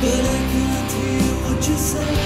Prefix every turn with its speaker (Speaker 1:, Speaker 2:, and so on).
Speaker 1: But I can't hear what you say